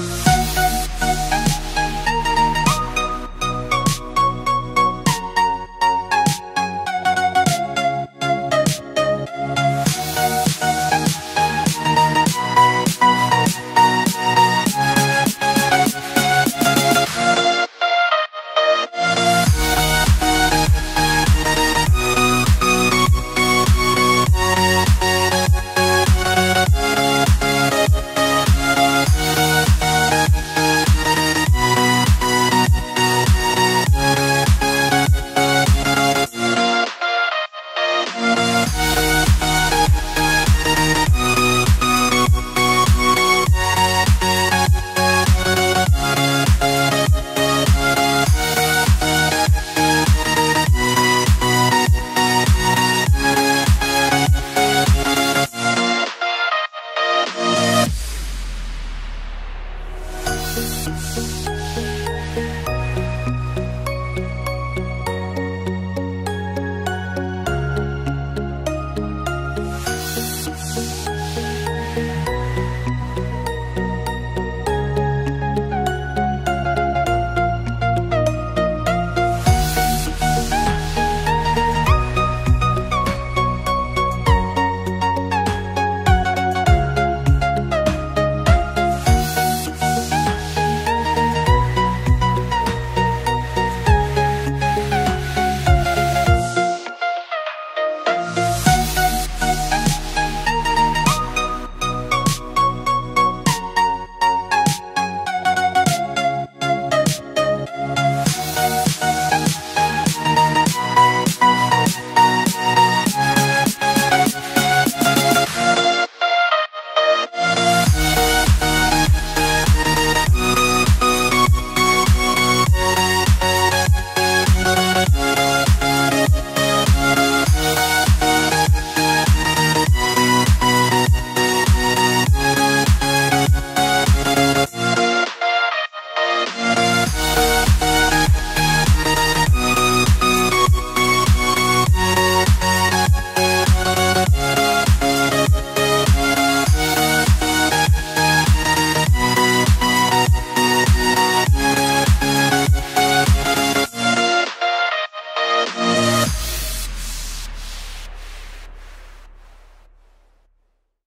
Bye.